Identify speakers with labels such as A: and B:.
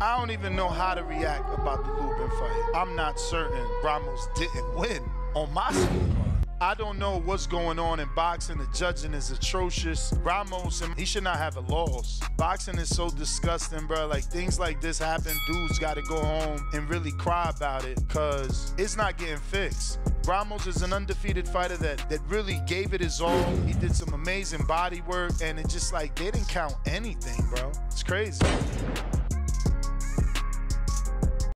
A: I don't even know how to react about the Lubin fight. I'm not certain Ramos didn't win on my scorecard. I don't know what's going on in boxing. The judging is atrocious. Ramos, he should not have a loss. Boxing is so disgusting, bro. Like things like this happen, dudes got to go home and really cry about it because it's not getting fixed. Ramos is an undefeated fighter that that really gave it his all. He did some amazing body work, and it just like they didn't count anything, bro. It's crazy.